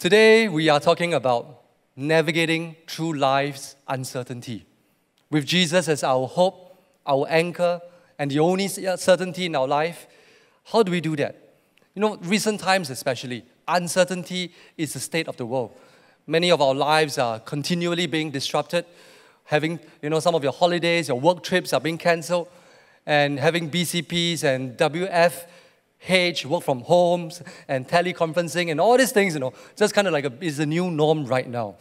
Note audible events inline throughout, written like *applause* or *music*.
Today, we are talking about navigating through life's uncertainty. With Jesus as our hope, our anchor, and the only uh, certainty in our life, how do we do that? You know, recent times especially, uncertainty is the state of the world. Many of our lives are continually being disrupted. Having, you know, some of your holidays, your work trips are being cancelled, and having BCPs and WFH, work from homes, and teleconferencing, and all these things, you know, just kind of like a, is the new norm right now.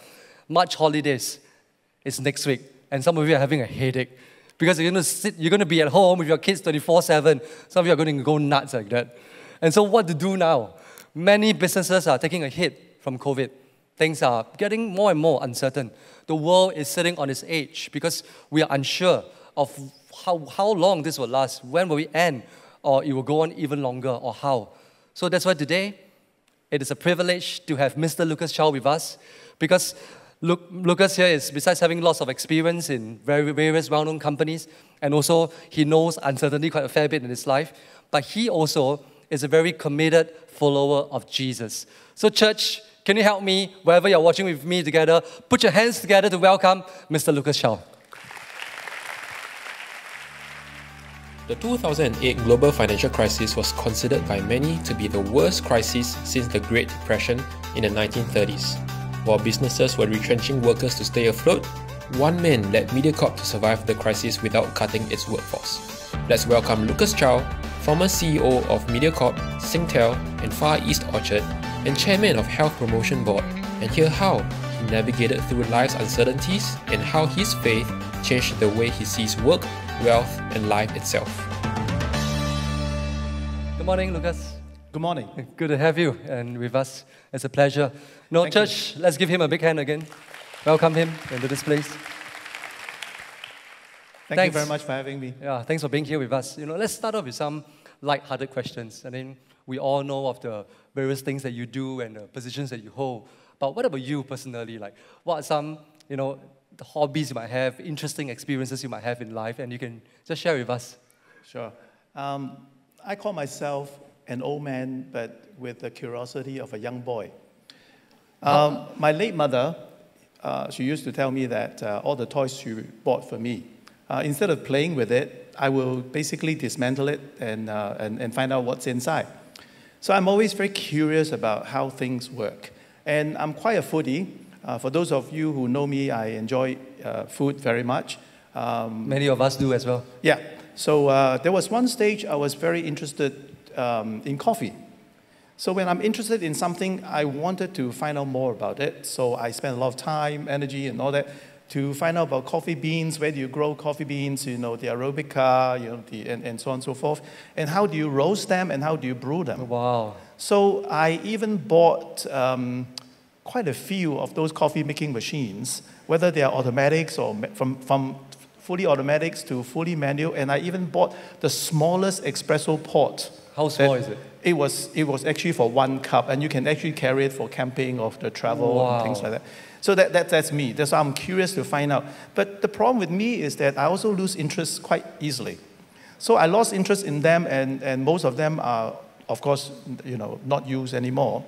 March holidays is next week, and some of you are having a headache because you're going to sit, you're going to be at home with your kids 24/7. Some of you are going to go nuts like that. And so, what to do now? Many businesses are taking a hit from COVID. Things are getting more and more uncertain. The world is sitting on its edge because we are unsure of how, how long this will last, when will we end, or it will go on even longer, or how. So that's why today it is a privilege to have Mr. Lucas Chow with us because Lucas here is, besides having lots of experience in very, various well known companies, and also he knows uncertainty quite a fair bit in his life, but he also is a very committed follower of Jesus. So, church, can you help me, wherever you're watching with me together, put your hands together to welcome Mr. Lucas Chow. The 2008 global financial crisis was considered by many to be the worst crisis since the Great Depression in the 1930s. While businesses were retrenching workers to stay afloat, one man led MediaCorp to survive the crisis without cutting its workforce. Let's welcome Lucas Chow, former CEO of MediaCorp, Singtel, and Far East Orchard, and chairman of Health Promotion Board, and hear how navigated through life's uncertainties and how his faith changed the way he sees work, wealth, and life itself. Good morning, Lucas. Good morning. Good to have you and with us. It's a pleasure. No, Thank church, you. let's give him a big hand again. Welcome him into this place. Thank thanks. you very much for having me. Yeah, thanks for being here with us. You know, let's start off with some light-hearted questions. I mean, we all know of the various things that you do and the positions that you hold. But what about you personally? Like, what are some, you know, the hobbies you might have, interesting experiences you might have in life, and you can just share with us. Sure. Um, I call myself an old man, but with the curiosity of a young boy. Um, my late mother, uh, she used to tell me that uh, all the toys she bought for me, uh, instead of playing with it, I will basically dismantle it and, uh, and, and find out what's inside. So I'm always very curious about how things work. And I'm quite a foodie. Uh, for those of you who know me, I enjoy uh, food very much. Um, Many of us do as well. Yeah. So uh, there was one stage I was very interested um, in coffee. So when I'm interested in something, I wanted to find out more about it. So I spent a lot of time, energy, and all that to find out about coffee beans, where do you grow coffee beans, you know, the Arabica, you know, the, and, and so on and so forth, and how do you roast them and how do you brew them. Wow. So I even bought um, quite a few of those coffee making machines, whether they are automatics or from, from fully automatics to fully manual, and I even bought the smallest espresso pot. How small is it? It was, it was actually for one cup, and you can actually carry it for camping or the travel wow. and things like that. So that, that, that's me. That's why I'm curious to find out. But the problem with me is that I also lose interest quite easily. So I lost interest in them, and, and most of them are, of course, you know, not used anymore.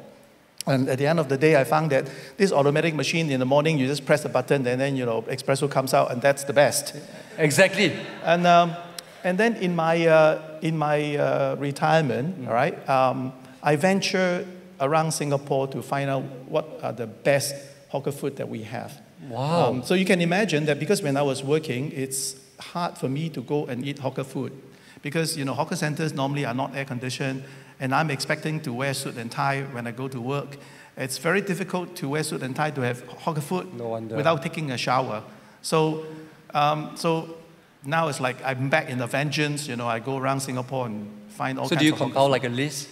And at the end of the day, I found that this automatic machine in the morning, you just press the button, and then you know, espresso comes out, and that's the best. Exactly. And um, and then in my uh, in my uh, retirement, mm. all right, um, I venture around Singapore to find out what are the best hawker food that we have. Wow. Um, so you can imagine that because when I was working, it's hard for me to go and eat hawker food because you know hawker centers normally are not air conditioned, and I'm expecting to wear suit and tie when I go to work. It's very difficult to wear suit and tie to have hawker food no without taking a shower. So, um, so now it's like I'm back in the vengeance. You know, I go around Singapore and find all. So do you compile like a list?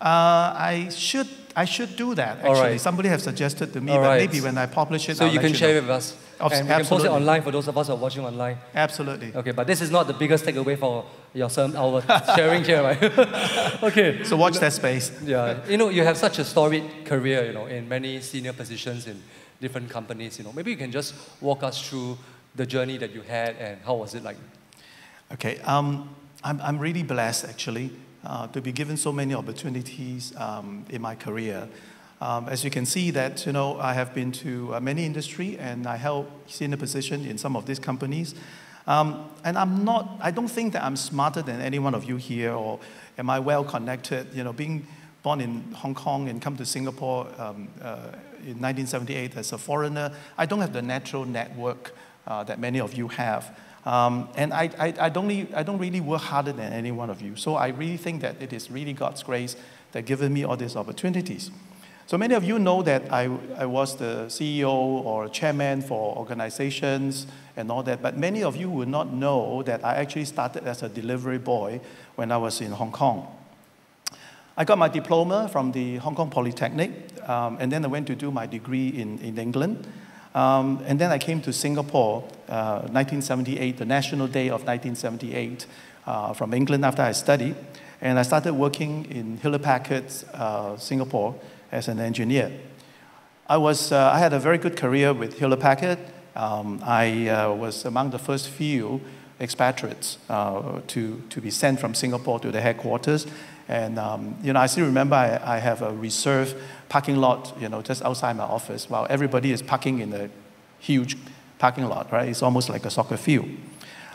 Uh, I should I should do that. Actually, right. somebody has suggested to me, All but right. maybe when I publish it, so I'll you can share know. it with us. And we can post it online for those of us who are watching online. Absolutely. Okay, but this is not the biggest takeaway for your sermon, our *laughs* sharing here, right? *laughs* okay. So watch that space. Yeah, you know, you have such a storied career, you know, in many senior positions in different companies. You know, maybe you can just walk us through the journey that you had and how was it like? Okay. Um, I'm, I'm really blessed actually uh, to be given so many opportunities um, in my career. Um, as you can see that, you know, I have been to uh, many industry and I held senior position in some of these companies. Um, and I'm not, I don't think that I'm smarter than any one of you here or am I well connected, you know, being born in Hong Kong and come to Singapore um, uh, in 1978 as a foreigner, I don't have the natural network uh, that many of you have. Um, and I, I, I, don't really, I don't really work harder than any one of you. So I really think that it is really God's grace that given me all these opportunities. So many of you know that I, I was the CEO or chairman for organizations and all that, but many of you will not know that I actually started as a delivery boy when I was in Hong Kong. I got my diploma from the Hong Kong Polytechnic, um, and then I went to do my degree in, in England. Um, and then I came to Singapore, uh, 1978, the National Day of 1978, uh, from England after I studied. And I started working in Hewlett Packard, uh, Singapore, as an engineer. I, was, uh, I had a very good career with Hewlett Packard. Um, I uh, was among the first few expatriates uh, to, to be sent from Singapore to the headquarters. And um, you know, I still remember I, I, have a reserve parking lot, you know, just outside my office, while everybody is parking in a huge parking lot, right? It's almost like a soccer field.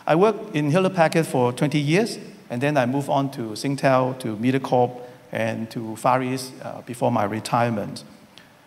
I worked in Hewlett Packard for 20 years, and then I moved on to Singtel, to MediaCorp, and to Far East uh, before my retirement.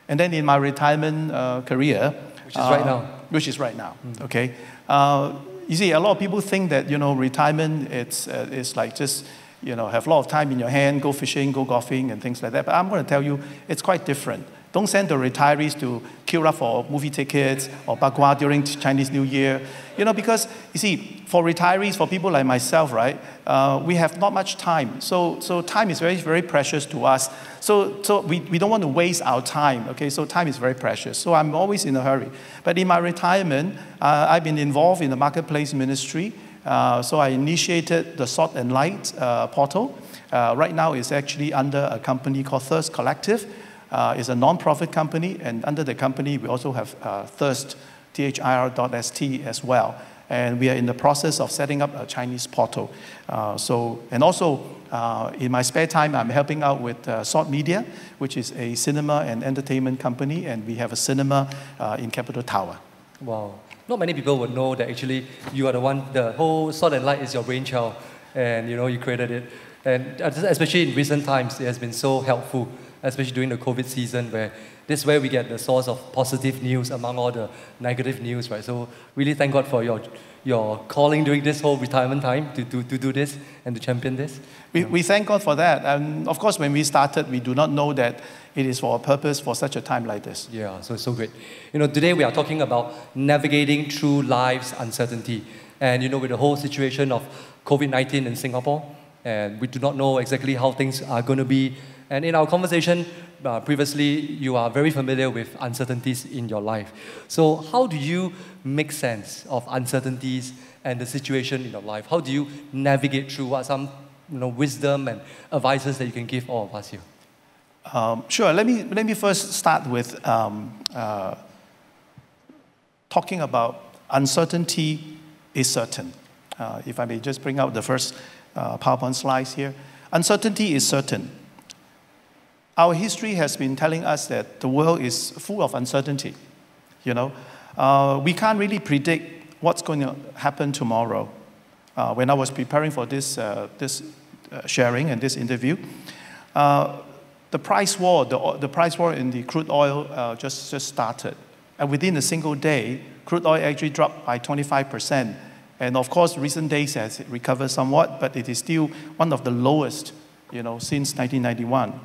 And then in my retirement uh, career, which is uh, right now, which is right now, mm. okay. Uh, you see, a lot of people think that you know retirement it's uh, it's like just you know have a lot of time in your hand, go fishing, go golfing, and things like that. But I'm going to tell you, it's quite different. Don't send the retirees to queue up for movie tickets or bak kwa during Chinese New Year. You know, because you see, for retirees, for people like myself, right, uh, we have not much time. So, so time is very, very precious to us. So, so we, we don't want to waste our time, okay? So time is very precious. So I'm always in a hurry. But in my retirement, uh, I've been involved in the marketplace ministry. Uh, so I initiated the Salt and Light uh, portal. Uh, right now, it's actually under a company called Thirst Collective. Uh, it's a non-profit company, and under the company, we also have uh, Thirst, thir.st as well. And we are in the process of setting up a Chinese portal. Uh, so, and also, uh, in my spare time, I'm helping out with uh, Salt Media, which is a cinema and entertainment company, and we have a cinema uh, in Capital Tower. Wow. Not many people would know that actually you are the one, the whole Salt and Light is your brainchild, and you know, you created it. And especially in recent times, it has been so helpful especially during the COVID season, where this is where we get the source of positive news among all the negative news, right? So really thank God for your your calling during this whole retirement time to, to, to do this and to champion this. We, we thank God for that. And of course, when we started, we do not know that it is for a purpose for such a time like this. Yeah, so it's so great. You know, today we are talking about navigating through life's uncertainty. And you know, with the whole situation of COVID 19 in Singapore, and we do not know exactly how things are going to be and in our conversation uh, previously, you are very familiar with uncertainties in your life. So, how do you make sense of uncertainties and the situation in your life? How do you navigate through what some you know, wisdom and advices that you can give all of us here? Um, sure. Let me, let me first start with um, uh, talking about uncertainty is certain. Uh, if I may just bring out the first uh, PowerPoint slides here. Uncertainty is certain. Our history has been telling us that the world is full of uncertainty. You know, uh, we can't really predict what's going to happen tomorrow. Uh, when I was preparing for this, uh, this uh, sharing and this interview, uh, the price war, the, the price war in the crude oil uh, just, just started. And within a single day, crude oil actually dropped by 25%. And of course, recent days has recovered somewhat, but it is still one of the lowest, you know, since 1991.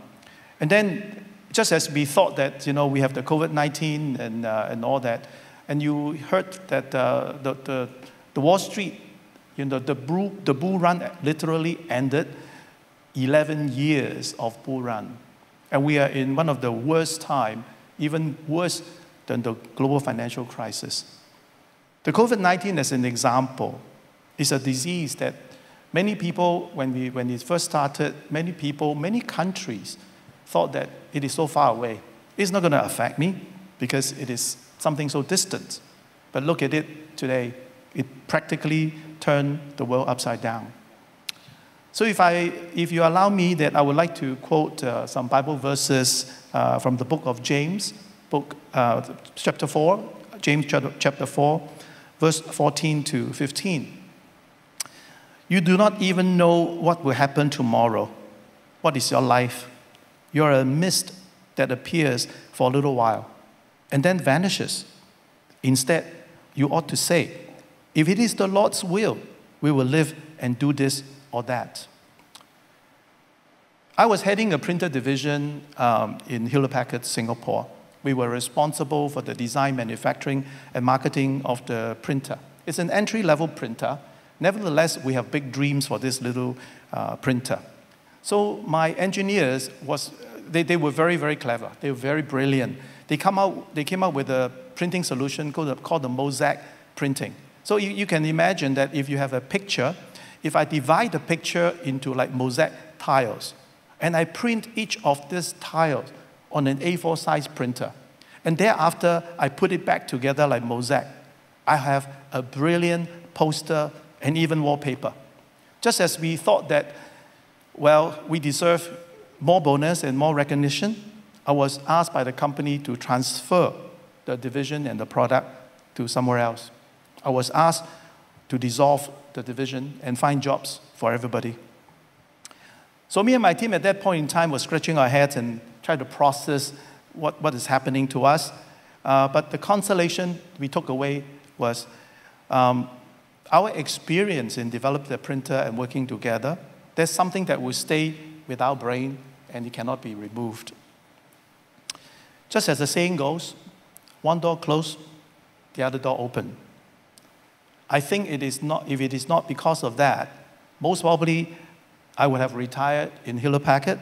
And then, just as we thought that, you know, we have the COVID 19 and, uh, and all that, and you heard that uh, the, the, the, Wall Street, you know, the bull, the bull run literally ended 11 years of bull run. And we are in one of the worst time, even worse than the global financial crisis. The COVID 19, as an example, is a disease that many people, when, we, when it first started, many people, many countries thought that it is so far away. It's not going to affect me because it is something so distant. But look at it today. It practically turned the world upside down. So if, I, if you allow me that I would like to quote uh, some Bible verses uh, from the book of James, book, uh, chapter 4, James chapter 4, verse 14 to 15. You do not even know what will happen tomorrow. What is your life? You are a mist that appears for a little while and then vanishes. Instead, you ought to say, If it is the Lord's will, we will live and do this or that. I was heading a printer division um, in Hewlett Packard, Singapore. We were responsible for the design, manufacturing, and marketing of the printer. It's an entry level printer. Nevertheless, we have big dreams for this little uh, printer. So my engineers was, they, they were very, very clever. They were very brilliant. They, come out, they came up with a printing solution called the, called the mosaic printing. So you, you can imagine that if you have a picture, if I divide the picture into like mosaic tiles, and I print each of these tiles on an A4 size printer, and thereafter I put it back together like mosaic, I have a brilliant poster and even wallpaper. Just as we thought that, well, we deserve more bonus and more recognition, I was asked by the company to transfer the division and the product to somewhere else. I was asked to dissolve the division and find jobs for everybody. So me and my team at that point in time were scratching our heads and trying to process what, what is happening to us. Uh, but the consolation we took away was um, our experience in developing the printer and working together. There's something that will stay with our brain and it cannot be removed. Just as the saying goes, one door closed, the other door open. I think it is not, if it is not because of that, most probably I would have retired in Hewlett Packard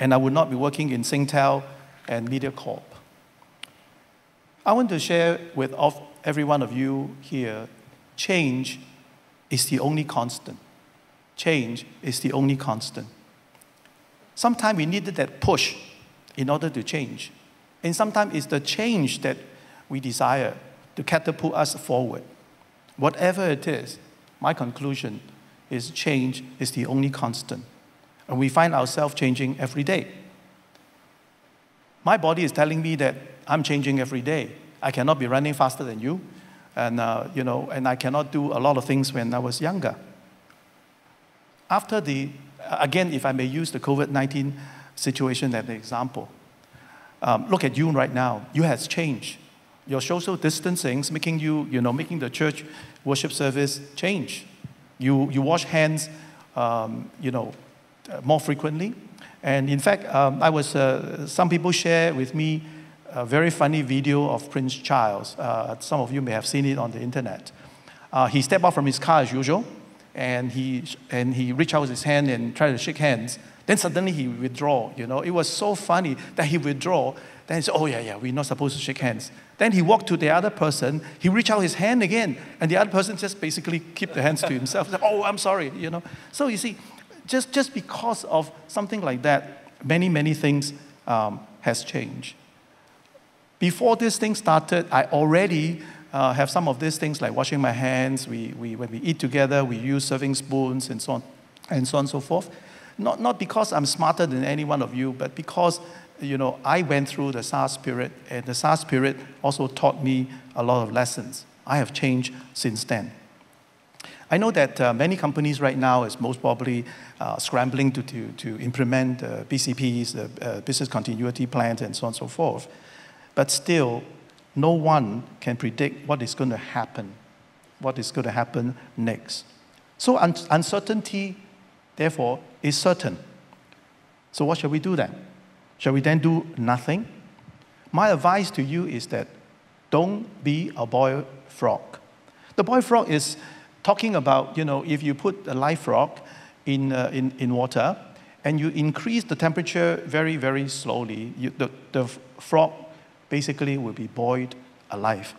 and I would not be working in Singtel and MediaCorp. I want to share with every one of you here change is the only constant. Change is the only constant. Sometimes we needed that push in order to change. And sometimes it's the change that we desire to catapult us forward. Whatever it is, my conclusion is change is the only constant. And we find ourselves changing every day. My body is telling me that I'm changing every day. I cannot be running faster than you. And, uh, you know, and I cannot do a lot of things when I was younger. After the, again, if I may use the COVID 19 situation as an example, um, look at you right now. You has changed. Your social distancing is making you, you know, making the church worship service change. You, you wash hands, um, you know, more frequently. And in fact, um, I was, uh, some people share with me a very funny video of Prince Charles. Uh, some of you may have seen it on the internet. Uh, he stepped out from his car as usual, and he, and he reached out his hand and tried to shake hands. Then suddenly he withdraw, you know. It was so funny that he withdraw. Then he said, oh yeah, yeah, we're not supposed to shake hands. Then he walked to the other person, he reached out his hand again, and the other person just basically kept the hands to himself. Said, *laughs* oh, I'm sorry, you know. So you see, just, just because of something like that, many, many things um, has changed. Before this thing started, I already uh, have some of these things like washing my hands. We, we, when we eat together, we use serving spoons and so on and so on and so forth. Not, not because I'm smarter than any one of you, but because you know, I went through the SARS period, and the SARS period also taught me a lot of lessons. I have changed since then. I know that uh, many companies right now is most probably uh, scrambling to, to, to implement uh, BCPs, uh, business continuity plans, and so on and so forth. But still, no one can predict what is going to happen, what is going to happen next. So un- uncertainty, therefore, is certain. So what shall we do then? Shall we then do nothing? My advice to you is that don't be a boy frog. The boy frog is talking about, you know, if you put a live frog in, uh, in, in water and you increase the temperature very, very slowly, you, the, the frog basically will be boiled alive.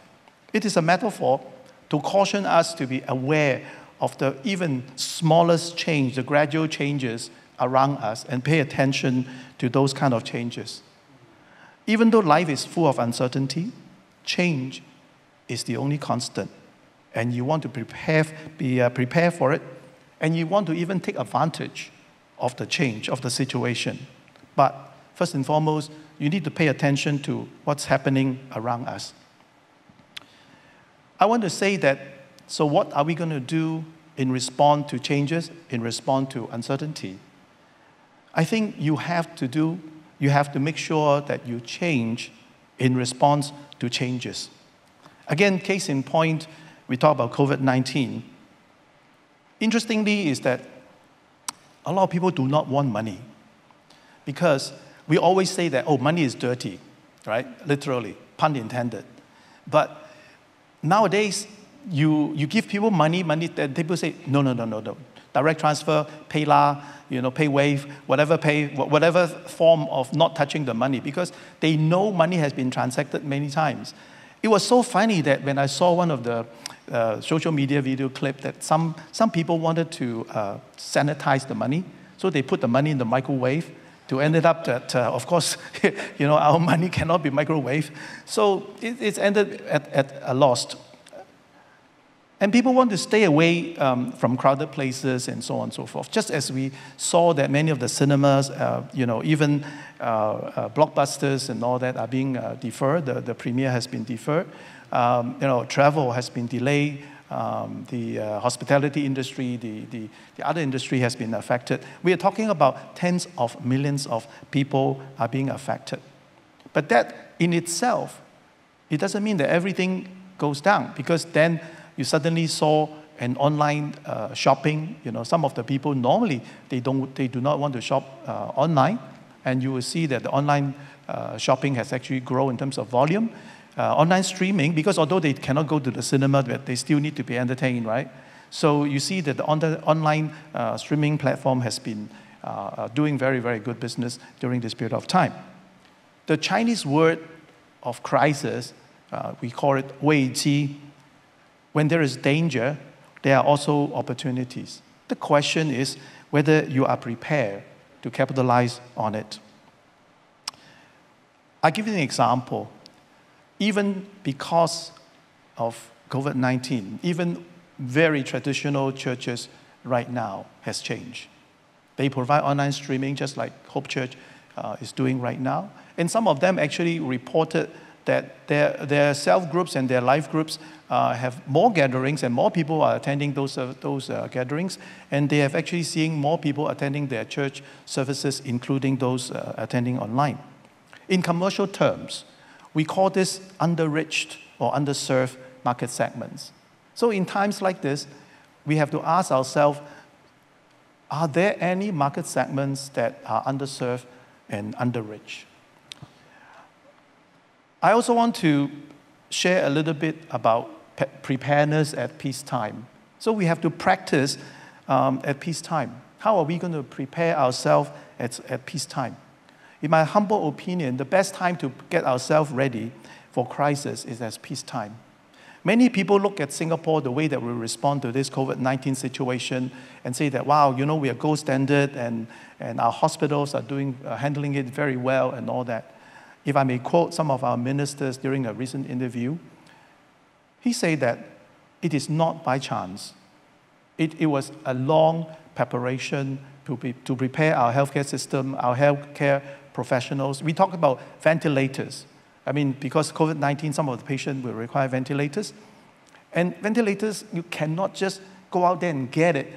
It is a metaphor to caution us to be aware of the even smallest change, the gradual changes around us, and pay attention to those kind of changes. Even though life is full of uncertainty, change is the only constant. And you want to prepare, be uh, prepared for it and you want to even take advantage of the change of the situation. But first and foremost, you need to pay attention to what's happening around us. I want to say that so, what are we going to do in response to changes, in response to uncertainty? I think you have to do, you have to make sure that you change in response to changes. Again, case in point, we talk about COVID 19. Interestingly, is that a lot of people do not want money because we always say that, oh, money is dirty, right? Literally, pun intended. But nowadays, you, you give people money, money, and people say, no, no, no, no, no. Direct transfer, PayLah, you know, PayWave, whatever pay, whatever form of not touching the money, because they know money has been transacted many times. It was so funny that when I saw one of the uh, social media video clip that some, some people wanted to uh, sanitize the money, so they put the money in the microwave to end it up that, uh, of course, *laughs* you know, our *laughs* money cannot be microwave. So it, it's ended at, at a loss. And people want to stay away um, from crowded places and so on and so forth. Just as we saw that many of the cinemas, uh, you know, even uh, uh, blockbusters and all that are being uh, deferred. The, the premiere has been deferred. Um, you know, travel has been delayed. Um, the uh, hospitality industry, the, the, the other industry has been affected. We are talking about tens of millions of people are being affected. But that in itself, it doesn't mean that everything goes down because then you suddenly saw an online uh, shopping. You know, some of the people normally they don't they do not want to shop uh, online, and you will see that the online uh, shopping has actually grown in terms of volume. Uh, online streaming, because although they cannot go to the cinema, but they still need to be entertained, right? So you see that the on online uh, streaming platform has been uh, doing very, very good business during this period of time. The Chinese word of crisis, we call it wei 危机 when there is danger, there are also opportunities. The question is whether you are prepared to capitalize on it. I'll give you an example. Even because of COVID 19, even very traditional churches right now has changed. They provide online streaming just like Hope Church uh, is doing right now. And some of them actually reported that their, their cell groups and their life groups uh, have more gatherings and more people are attending those, uh, those uh, gatherings. And they have actually seen more people attending their church services, including those uh, attending online. In commercial terms, we call this underreached or underserved market segments. So in times like this, we have to ask ourselves, are there any market segments that are underserved and underreached? I also want to share a little bit about preparedness at peacetime. So we have to practice um, at peacetime. How are we going to prepare ourselves at, at peacetime? In my humble opinion, the best time to get ourselves ready for crisis is as peacetime. Many people look at Singapore, the way that we respond to this COVID 19 situation, and say that, wow, you know, we are gold standard and, and our hospitals are doing, uh, handling it very well and all that. If I may quote some of our ministers during a recent interview, he said that it is not by chance. It, it was a long preparation to, be, to prepare our healthcare system, our healthcare professionals. We talk about ventilators. I mean, because COVID 19, some of the patients will require ventilators. And ventilators, you cannot just go out there and get it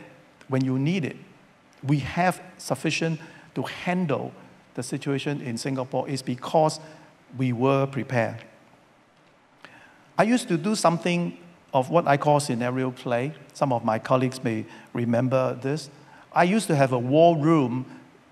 when you need it. We have sufficient to handle the situation in Singapore is because we were prepared. I used to do something of what I call scenario play. Some of my colleagues may remember this. I used to have a war room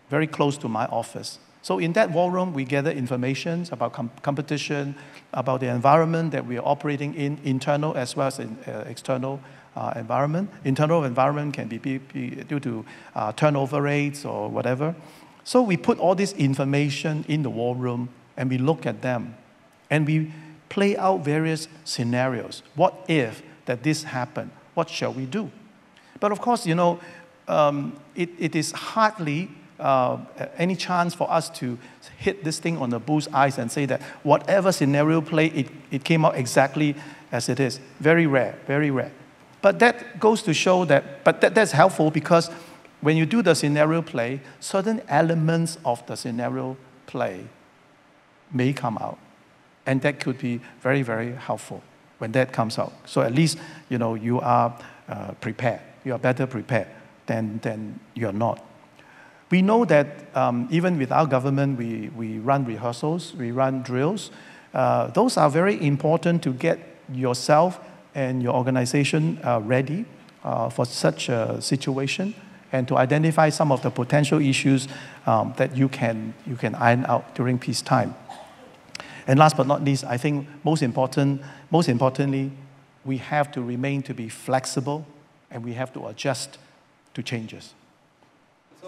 very close to my office. So in that war room, we gather information about com- competition, about the environment that we are operating in, internal as well as in, uh, external uh, environment. Internal environment can be, be, be due to uh, turnover rates or whatever. So we put all this information in the war room and we look at them and we play out various scenarios. What if that this happened? What shall we do? But of course, you know, um, it, it is hardly uh, any chance for us to hit this thing on the bull's eyes and say that whatever scenario play, it, it came out exactly as it is. Very rare, very rare. But that goes to show that, but that, that's helpful because when you do the scenario play, certain elements of the scenario play may come out. And that could be very, very helpful when that comes out. So at least, you know, you are uh, prepared. You are better prepared than, than you're not. We know that um, even with our government, we, we run rehearsals, we run drills. Uh, those are very important to get yourself and your organization uh, ready uh, for such a situation and to identify some of the potential issues um, that you can, you can iron out during peacetime. And last but not least, I think most important, most importantly, we have to remain to be flexible and we have to adjust to changes.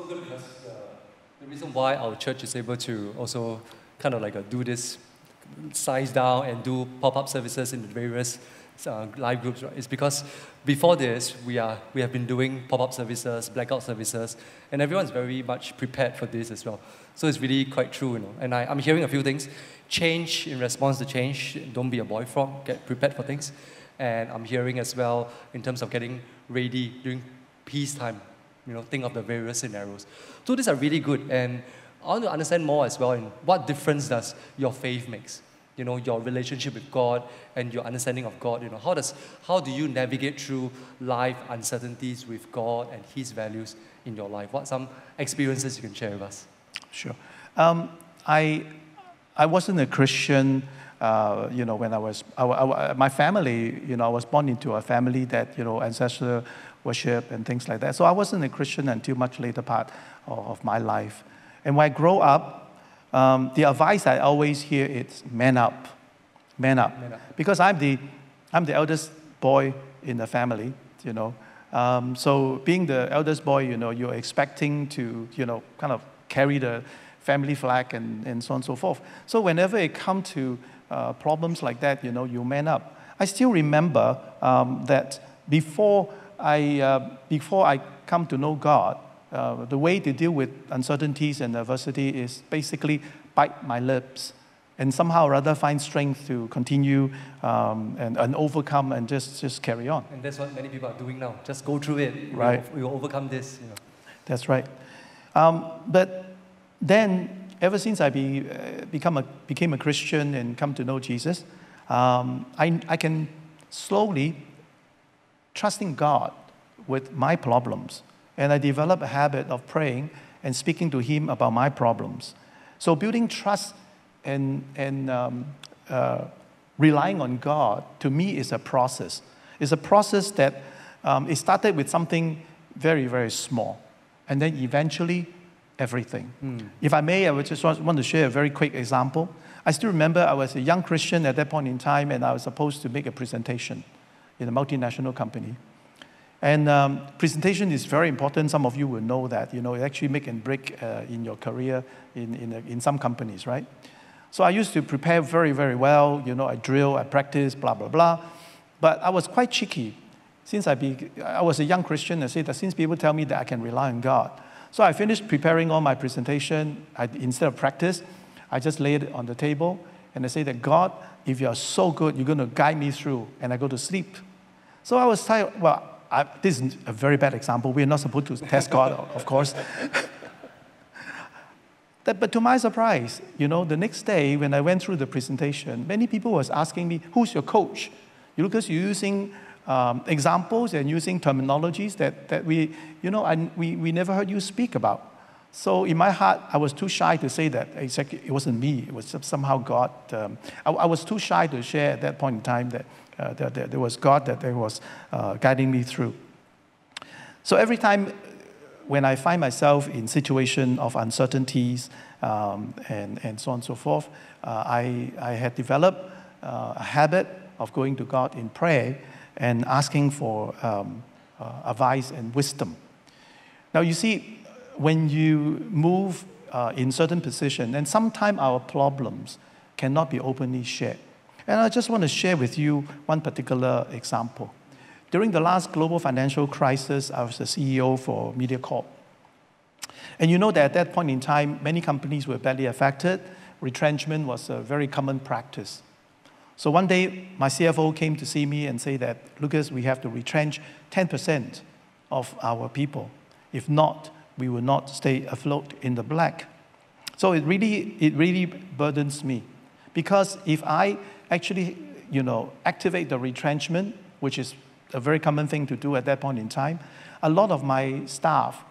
Good because uh, the reason why our church is able to also kind of like uh, do this size down and do pop-up services in the various uh, life groups right, is because before this we are we have been doing pop-up services, blackout services, and everyone's very much prepared for this as well. So it's really quite true, you know. And I, I'm hearing a few things. Change in response to change. Don't be a boy frog. Get prepared for things. And I'm hearing as well in terms of getting ready during peacetime. You know, think of the various scenarios. So these are really good. And I want to understand more as well in what difference does your faith makes. You know, your relationship with God and your understanding of God. You know, how does how do you navigate through life uncertainties with God and His values in your life? What some experiences you can share with us? Sure. Um, I I wasn't a Christian. Uh, you know, when I was, I, I, my family, you know, I was born into a family that, you know, ancestral worship and things like that. So I wasn't a Christian until much later part of, my life. And when I grow up, um, the advice I always hear is man up, man up. Man up. Because I'm the, I'm the eldest boy in the family, you know. Um, so being the eldest boy, you know, you're expecting to, you know, kind of carry the family flag and, and so on and so forth. So whenever it comes to uh, problems like that, you know, you man up. I still remember um, that before I, uh, before I come to know God, uh, the way to deal with uncertainties and adversity is basically bite my lips and somehow or other find strength to continue um, and, and overcome and just, just carry on. And that's what many people are doing now. Just go through it. Right. We will, overcome this. You know. That's right. Um, but then, ever since I be, uh, become a, became a Christian and come to know Jesus, um, I, I can slowly trusting God with my problems. And I develop a habit of praying and speaking to Him about my problems. So building trust and, and um, uh, relying on God, to me, is a process. It's a process that um, it started with something very, very small. And then eventually everything. Mm. If I may, I would just want to share a very quick example. I still remember I was a young Christian at that point in time, and I was supposed to make a presentation in a multinational company. And um, presentation is very important. Some of you will know that. You know, it actually make and break uh, in your career in, in, in some companies, right? So I used to prepare very, very well. You know, I drill, I practice, blah, blah, blah. But I was quite cheeky. Since I, be, I was a young Christian, I said that since people tell me that I can rely on God, so I finished preparing all my presentation. I, instead of practice, I just laid it on the table and I say that God, if you are so good, you're going to guide me through. And I go to sleep. So I was tired. Well, I, this is a very bad example. We're not supposed to test God, *laughs* of course. *laughs* that, but to my surprise, you know, the next day when I went through the presentation, many people was asking me, "Who's your coach?" Because you're using um, examples and using terminologies that, that we, you know, I, we, we never heard you speak about. So in my heart, I was too shy to say that it wasn't me. It was somehow God. Um, I, I, was too shy to share at that point in time that, uh, that, that there was God that there was uh, guiding me through. So every time when I find myself in situation of uncertainties um, and, and so on and so forth, uh, I, I had developed uh, a habit of going to God in prayer and asking for um, uh, advice and wisdom. Now, you see, when you move uh, in certain position, and sometimes our problems cannot be openly shared. And I just want to share with you one particular example. During the last global financial crisis, I was the CEO for MediaCorp. And you know that at that point in time, many companies were badly affected. Retrenchment was a very common practice. So one day, my CFO came to see me and say that, Lucas, we have to retrench 10% of our people. If not, we will not stay afloat in the black. So it really, it really burdens me. Because if I actually, you know, activate the retrenchment, which is a very common thing to do at that point in time, a lot of my staff,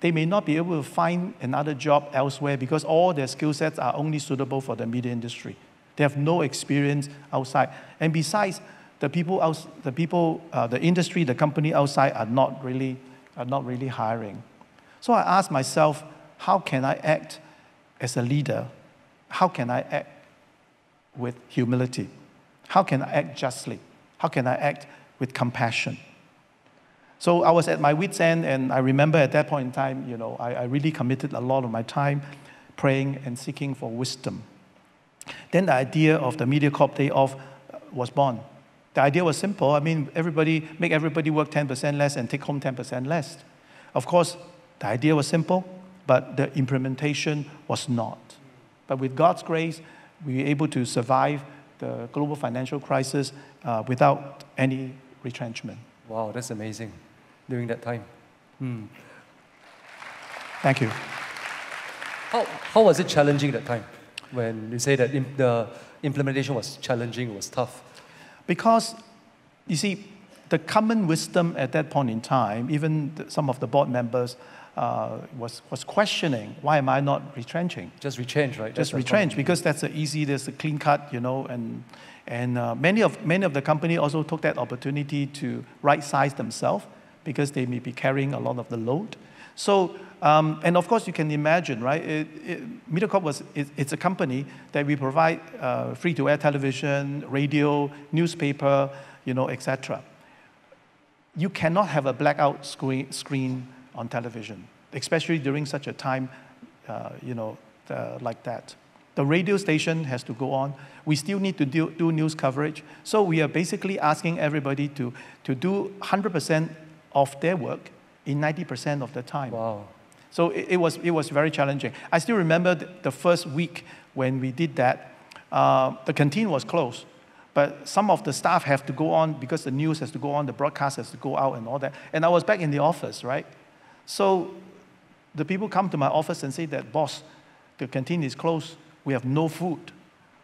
they may not be able to find another job elsewhere because all their skill sets are only suitable for the media industry. They have no experience outside. And besides, the people, outs, the, people uh, the industry, the company outside are not, really, are not really hiring. So I asked myself, how can I act as a leader? How can I act with humility? How can I act justly? How can I act with compassion? So I was at my wits' end, and I remember at that point in time, you know, I, I really committed a lot of my time praying and seeking for wisdom. Then the idea of the MediaCorp day off uh, was born. The idea was simple. I mean, everybody make everybody work 10% less and take home 10% less. Of course, the idea was simple, but the implementation was not. But with God's grace, we were able to survive the global financial crisis uh, without any retrenchment. Wow, that's amazing during that time. Hmm. Thank you. How, how was it challenging that time? When you say that the implementation was challenging, it was tough? Because, you see, the common wisdom at that point in time, even the, some of the board members uh, was, was questioning, why am I not retrenching? Just retrench, right? Just that's retrench, because that's a easy, there's a clean cut, you know, and, and uh, many, of, many of the company also took that opportunity to right-size themselves because they may be carrying a lot of the load. So um, and of course, you can imagine, right? It, it, MediaCorp was, it, it's a company that we provide uh, free-to-air television, radio, newspaper, you know, etc. You cannot have a blackout screen, screen on television, especially during such a time, uh, you know, uh, like that. The radio station has to go on. We still need to do, do news coverage. So we are basically asking everybody to, to do 100% of their work in 90% of the time. Wow. So it, it, was, it was very challenging. I still remember the first week when we did that, uh, the canteen was closed. But some of the staff have to go on because the news has to go on, the broadcast has to go out and all that. And I was back in the office, right? So the people come to my office and say that, boss, the canteen is closed. We have no food.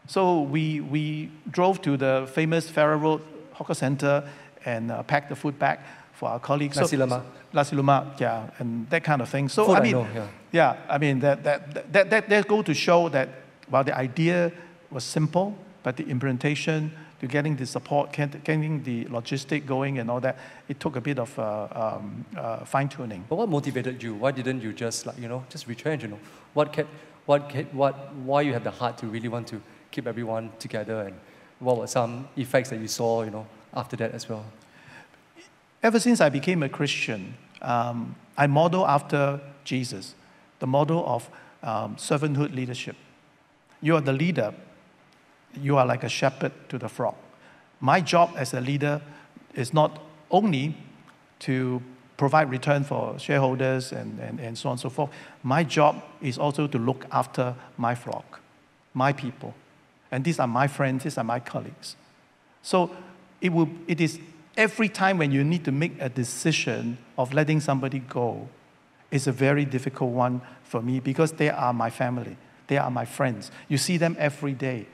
So we, we drove to the famous Farrer Road Hawker Center and uh, packed the food back for our colleagues. Nasi so, lemak. Nasi lemak, yeah, and that kind of thing. So Food I mean, I know, yeah. yeah, I mean that that that that that go to show that while the idea was simple, but the implementation, to getting the support, getting the logistic going and all that, it took a bit of uh, um, uh, fine tuning. But what motivated you? Why didn't you just like you know just retrench? You know, what kept what kept, what why you have the heart to really want to keep everyone together and what were some effects that you saw you know after that as well? Ever since I became a Christian, um, I model after Jesus, the model of um, servanthood leadership. You are the leader, you are like a shepherd to the flock. My job as a leader is not only to provide return for shareholders and, and, and so on and so forth. My job is also to look after my flock, my people. And these are my friends, these are my colleagues. So it, will, it is every time when you need to make a decision of letting somebody go, it's a very difficult one for me because they are my family. They are my friends. You see them every day.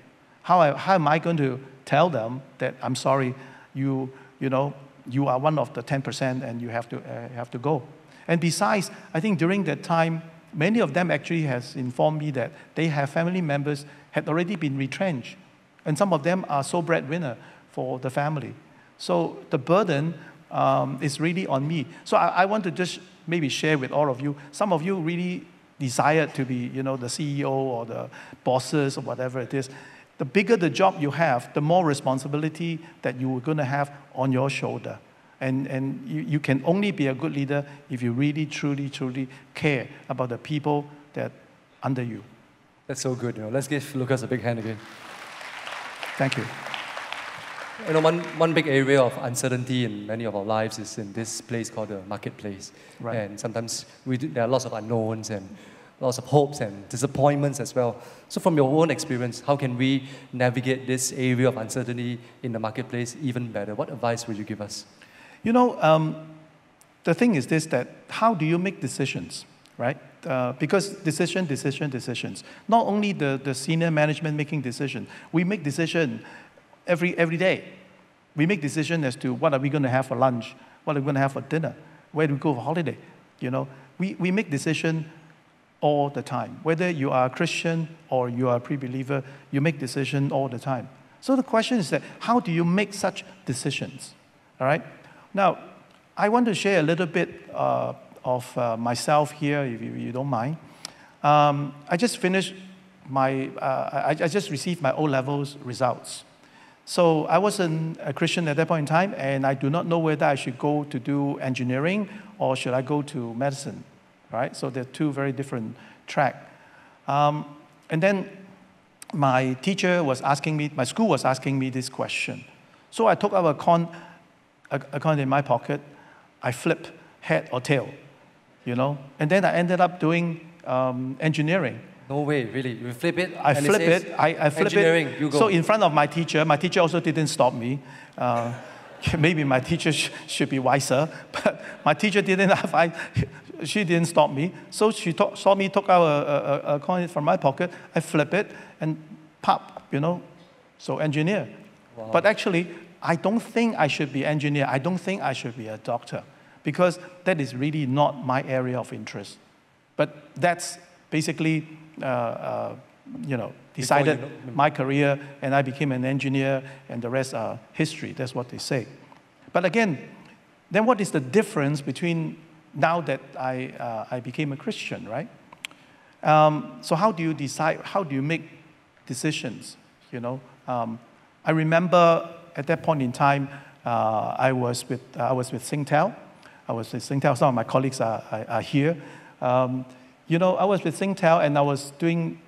How, how am I going to tell them that I'm sorry, you, you know, you are one of the 10% and you have to, uh, have to go? And besides, I think during that time, many of them actually has informed me that they have family members had already been retrenched. And some of them are sole breadwinner for the family. So the burden um, is really on me. So I, I, want to just maybe share with all of you. Some of you really desire to be, you know, the CEO or the bosses or whatever it is. The bigger the job you have, the more responsibility that you're going to have on your shoulder. And, and you, you can only be a good leader if you really, truly, truly care about the people that under you. That's so good. You know. Let's give Lucas a big hand again. Thank you. You know, one, one big area of uncertainty in many of our lives is in this place called the marketplace. Right. And sometimes we do, there are lots of unknowns and lots of hopes and disappointments as well. So, from your own experience, how can we navigate this area of uncertainty in the marketplace even better? What advice would you give us? You know, um, the thing is this that how do you make decisions, right? Uh, because decision, decision, decisions. Not only the, the senior management making decision, we make decision every, every day. We make decisions as to what are we going to have for lunch, what are we going to have for dinner, where do we go for holiday. You know, we, we make decisions all the time. Whether you are a Christian or you are a pre-believer, you make decisions all the time. So the question is that how do you make such decisions? All right. Now, I want to share a little bit uh, of uh, myself here, if you, you don't mind. Um, I just finished my, uh, I, I just received my O levels results. So I wasn't a Christian at that point in time, and I do not know whether I should go to do engineering or should I go to medicine, right? So they're two very different track. Um, and then my teacher was asking me, my school was asking me this question. So I took out a coin, a, a coin in my pocket, I flip head or tail, you know, and then I ended up doing um, engineering. No way, really. You flip it. I flip says, it. I, I flip engineering, it. You go. So in front of my teacher, my teacher also didn't stop me. Uh, *laughs* maybe my teacher sh- should be wiser, *laughs* but my teacher didn't have. I, *laughs* she didn't stop me. So she talk, saw me took out a, a, a coin from my pocket. I flip it and pop. You know, so engineer. Wow. But actually, I don't think I should be engineer. I don't think I should be a doctor, because that is really not my area of interest. But that's basically you know, decided know- my career, and I became an engineer, and the rest are history. That's what they say. But again, then what is the difference between now that I, uh, I became a Christian, right? Um, so how do you decide? How do you make decisions? You know, um, I remember at that point in time, uh, I was with I was with Singtel. I was with Singtel. Some of my colleagues are, are, are here. Um, you know, I was with Singtel and I was doing,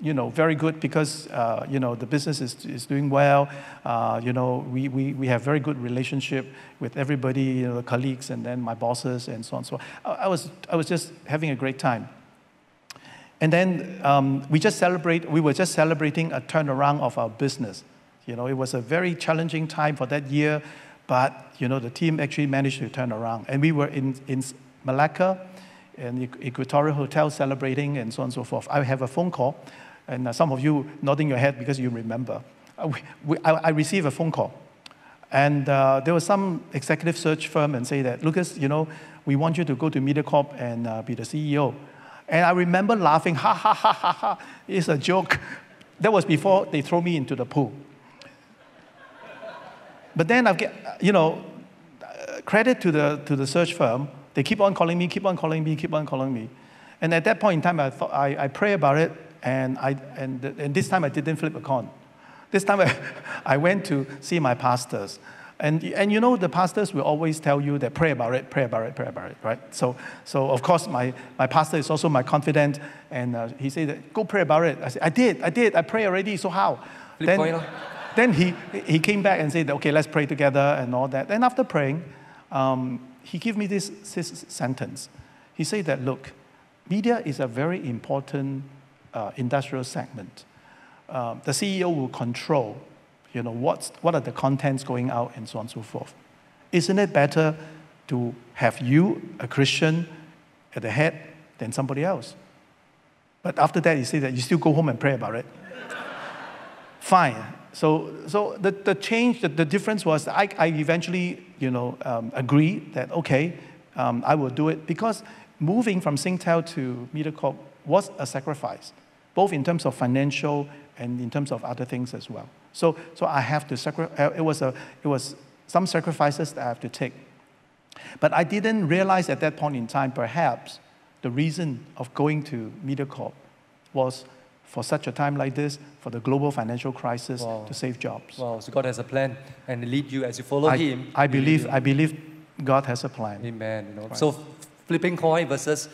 you know, very good because, uh, you know, the business is, is doing well. Uh, you know, we, we, we have very good relationship with everybody, you know, the colleagues and then my bosses and so on. So I, I was, I was just having a great time. And then um, we just celebrate, we were just celebrating a turnaround of our business. You know, it was a very challenging time for that year, but, you know, the team actually managed to turn around. And we were in, in Malacca, in Equatorial Hotel celebrating and so on and so forth. I have a phone call, and uh, some of you nodding your head because you remember. Uh, I, received a phone call. And uh, there was some executive search firm and say that, Lucas, you know, we want you to go to MediaCorp and uh, be the CEO. And I remember laughing, ha ha ha ha ha, it's a joke. That was before they throw me into the pool. But then I get, you know, credit to the, to the search firm. They keep on calling me, keep on calling me, keep on calling me. And at that point in time, I, thought, I, I pray about it, and, I, and, and this time I didn't flip a coin. This time *laughs* I, I went to see my pastors. And, and you know, the pastors will always tell you that pray about it, pray about it, pray about it, right? So, so of course, my, my pastor is also my confidant, and uh, he said, that, go pray about it. I said, I did, I did, I pray already, so how? Flip then, coin then he, he came back and said, okay, let's pray together and all that. And after praying, um, he gave me this, this sentence. He said that, look, media is a very important uh, industrial segment. Uh, the CEO will control, you know, what's, what are the contents going out and so on and so forth. Isn't it better to have you, a Christian, at the head than somebody else? But after that, he said that you still go home and pray about it. *laughs* Fine. So, so the, the change, the, the difference was I, I eventually, you know, um, agree that, okay, um, I will do it because moving from Singtel to MediaCorp was a sacrifice, both in terms of financial and in terms of other things as well. So, so I have to sacrifice, it was, a, it was some sacrifices that I have to take. But I didn't realize at that point in time, perhaps, the reason of going to MediaCorp was for such a time like this, for the global financial crisis, Wow. to save jobs. Wow, so God has a plan and lead you as you follow I, Him. I believe. I believe God has a plan. Amen. You know, Right. so flipping coin versus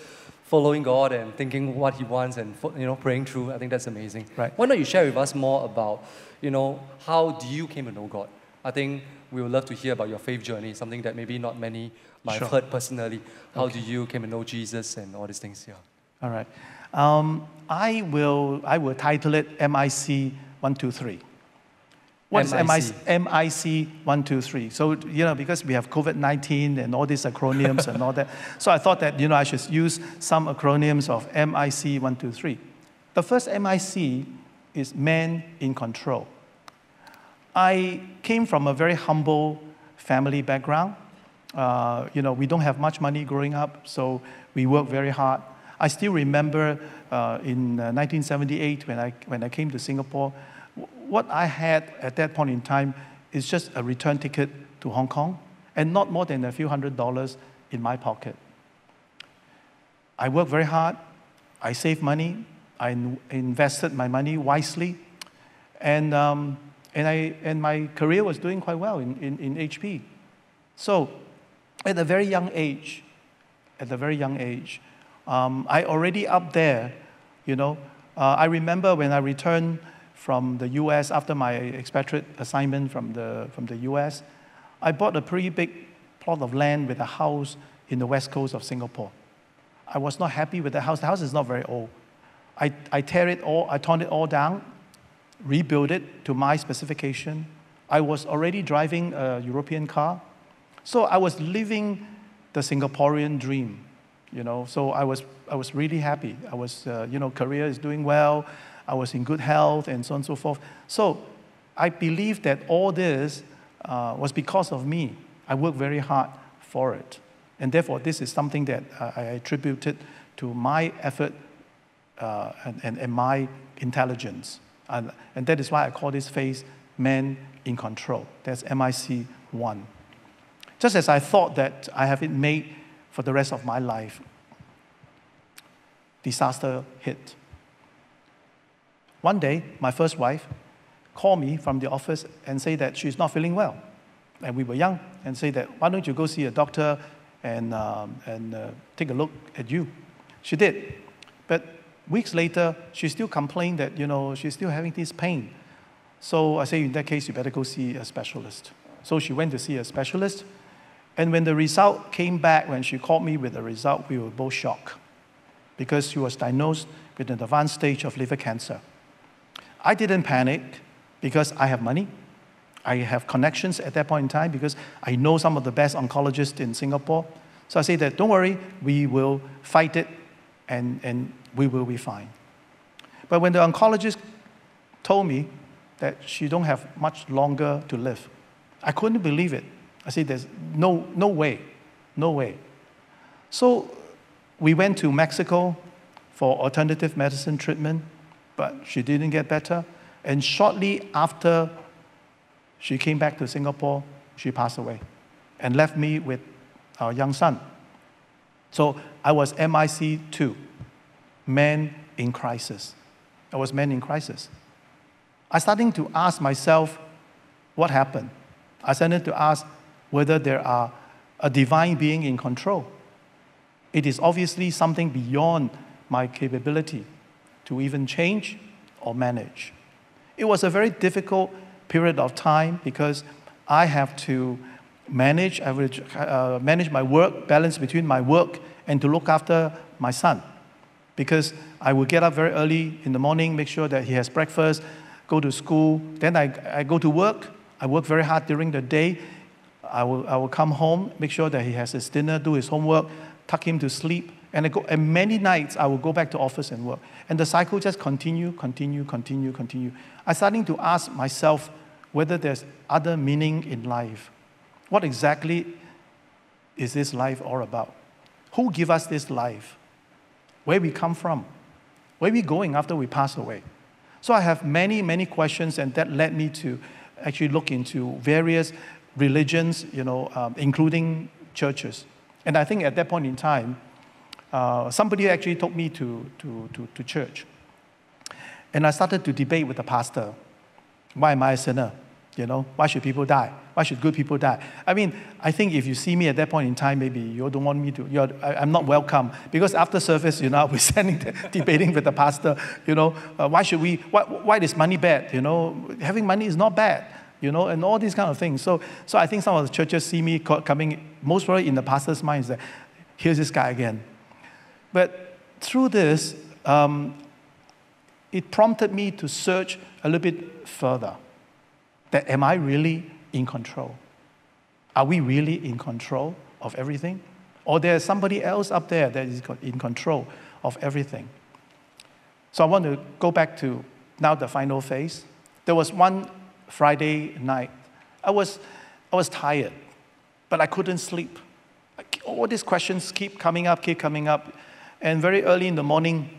following God and thinking what He wants and you know praying through. I think that's amazing. Right. Why don't you share with us more about you know how do you came to know God? I think we would love to hear about your faith journey. Something that maybe not many might Sure. have heard personally. How do you came to know Jesus and all these things? Yeah. All right. Um, I, will, I will title it MIC 123. What is MIC? MIC 123. So, you know, because we have COVID 19 and all these acronyms and all that. So I thought that, you know, I should use some acronyms of MIC 123. The first MIC is Man in Control. I came from a very humble family background. Uh, you know, we don't have much money growing up, so we work very hard. I still remember uh, in uh, 1978 when I, when I came to Singapore, what I had at that point in time is just a return ticket to Hong Kong and not more than a few hundred dollars in my pocket. I worked very hard. I saved money. I invested my money wisely. And, um, and, I, and my career was doing quite well in, in, in HP. So at a very young age, at a very young age, um, I already up there, you know. Uh, I remember when I returned from the US after my expatriate assignment from the, from the US, I bought a pretty big plot of land with a house in the west coast of Singapore. I was not happy with the house. The house is not very old. I, I tear it all, I torn it all down, rebuild it to my specification. I was already driving a European car. So I was living the Singaporean dream, you know. So I was, I was really happy. I was, uh, you know, career is doing well. I was in good health and so on and so forth. So I believe that all this uh, was because of me. I worked very hard for it. And therefore, this is something that uh, I attributed to my effort uh, and, and, and, my intelligence. And, and that is why I call this phase man in control. That's MIC 1. Just as I thought that I have it made for the rest of my life, disaster hit. One day, my first wife called me from the office and said that she's not feeling well. And we were young, and say that, why don't you go see a doctor and, um, and uh, take a look at you? She did. But weeks later, she still complained that, you know, she's still having this pain. So I say, in that case, you better go see a specialist. So she went to see a specialist. And when the result came back, when she called me with the result, we were both shocked because she was diagnosed with an advanced stage of liver cancer. I didn't panic because I have money. I have connections at that point in time because I know some of the best oncologists in Singapore. So I say that, don't worry, we will fight it and, and we will be fine. But when the oncologist told me that she don't have much longer to live, I couldn't believe it. I said, there's no, no way, no way. So we went to Mexico for alternative medicine treatment but she didn't get better. And shortly after she came back to Singapore, she passed away and left me with our young son. So I was MIC 2, man in crisis. I was man in crisis. I started to ask myself what happened. I started to ask whether there are a divine being in control. It is obviously something beyond my capability to even change or manage. It was a very difficult period of time because I have to manage, uh, manage my work, balance between my work and to look after my son. Because I would get up very early in the morning, make sure that he has breakfast, go to school, then I, I go to work. I work very hard during the day. I will, I will come home, make sure that he has his dinner, do his homework, tuck him to sleep, and, I go, and many nights I will go back to office and work. And the cycle just continue, continue, continue, continue. I'm starting to ask myself whether there's other meaning in life. What exactly is this life all about? Who give us this life? Where we come from? Where we going after we pass away? So I have many, many questions, and that led me to actually look into various religions, you know, um, including churches. And I think at that point in time, uh, somebody actually took me to, to, to, to church. And I started to debate with the pastor. Why am I a sinner? You know, why should people die? Why should good people die? I mean, I think if you see me at that point in time, maybe you don't want me to, you're, I, am not welcome. Because after service, you know, we're *laughs* standing there debating with the pastor, you know, uh, why should we, why, why is money bad? You know, having money is not bad, you know, and all these kind of things. So, so I think some of the churches see me coming, most probably in the pastor's mind is that, here's this guy again, but through this, um, it prompted me to search a little bit further. That am I really in control? Are we really in control of everything? Or there's somebody else up there that is in control of everything? So I want to go back to now the final phase. There was one Friday night. I was, I was tired, but I couldn't sleep. All these questions keep coming up, keep coming up. And very early in the morning,